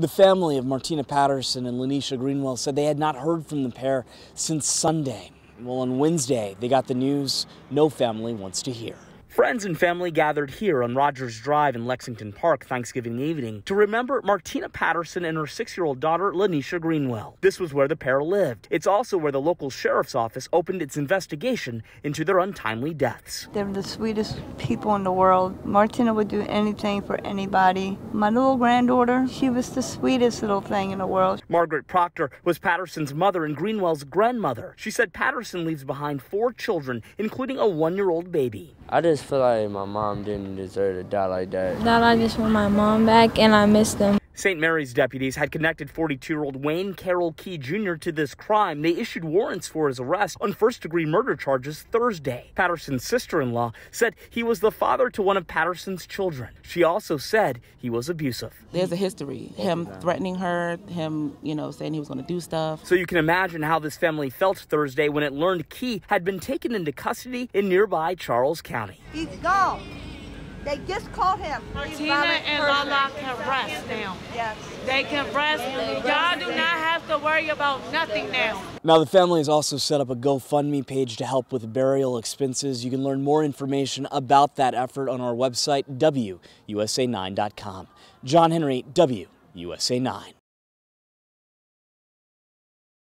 The family of Martina Patterson and Lanisha Greenwell said they had not heard from the pair since Sunday. Well, on Wednesday, they got the news no family wants to hear. Friends and family gathered here on Rogers Drive in Lexington Park Thanksgiving evening to remember Martina Patterson and her six year old daughter, Lanisha Greenwell. This was where the pair lived. It's also where the local sheriff's office opened its investigation into their untimely deaths. They're the sweetest people in the world. Martina would do anything for anybody. My little granddaughter, she was the sweetest little thing in the world. Margaret Proctor was Patterson's mother and Greenwell's grandmother. She said Patterson leaves behind four children, including a one year old baby. I just feel like my mom didn't deserve to die like that. That I just want my mom back and I miss them. St. Mary's deputies had connected 42 year old Wayne Carroll Key Jr. to this crime. They issued warrants for his arrest on first degree murder charges Thursday. Patterson's sister in law said he was the father to one of Patterson's children. She also said he was abusive. There's a history. Him threatening her, him, you know, saying he was going to do stuff. So you can imagine how this family felt Thursday when it learned Key had been taken into custody in nearby Charles County. He's gone. They just caught him. Martina and Lala can rest now. Yes. They can rest. Y'all do not have to worry about nothing now. Now, the family has also set up a GoFundMe page to help with burial expenses. You can learn more information about that effort on our website, WUSA9.com. John Henry, WUSA 9.